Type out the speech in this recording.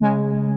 嗯